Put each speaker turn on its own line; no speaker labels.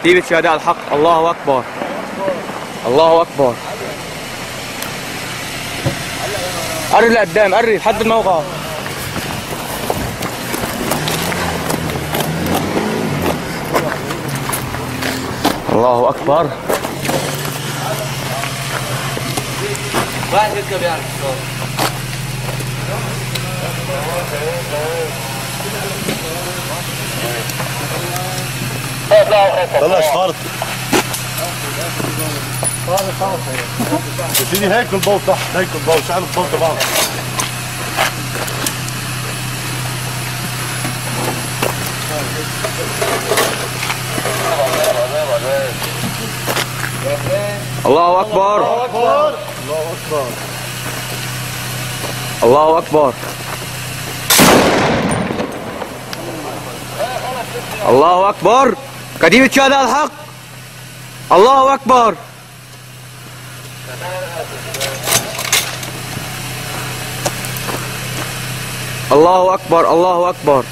كتيبة شهداء الحق. الله أكبر. الله أكبر. قرب لقدام قرب لحد الموقع. الله أكبر.
Bella zwart. We zien die hekelboot, dat hekelboot, zijn op de
wand. Allahu
Akbar. Allahu Akbar.
Allahu Akbar. Allahu Akbar. كتيبة شهداء الحق؟ الله أكبر. الله أكبر الله أكبر.